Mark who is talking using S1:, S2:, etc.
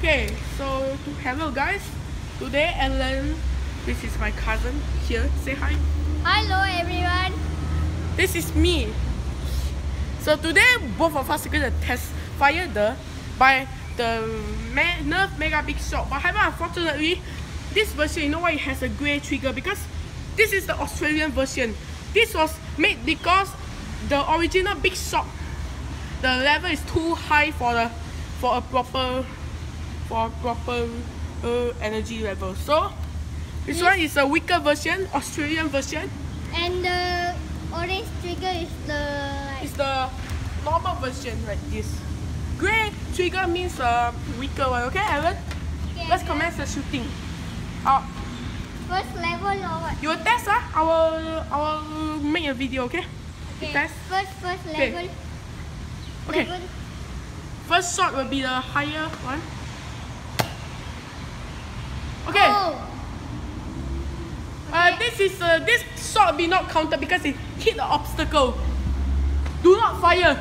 S1: Okay, so hello guys. Today Ellen, this is my cousin here. Say hi.
S2: Hello everyone.
S1: This is me. So today both of us are gonna test fire the by the Me- Nerf Mega BigShock. But however, unfortunately, this version, you know why it has a grey trigger? Because this is the Australian version. This was made because the original BigShock, the level is too high for the for a proper for proper uh, energy level. So this
S2: This-
S1: one is a weaker version, Australian version.
S2: And the orange trigger is the
S1: It's the normal version like this. Grey trigger means a weaker one. Okay, Aaron? Let's commence the shooting. Uh,
S2: first level or what?
S1: you will test, ah? I will, I will make a video, okay?
S2: Okay.
S1: Test.
S2: First first
S1: Okay.
S2: level.
S1: Okay.
S2: Level.
S1: First shot will be the higher one.
S2: sister,
S1: uh, this shot be not counted because it hit the obstacle. Do not fire.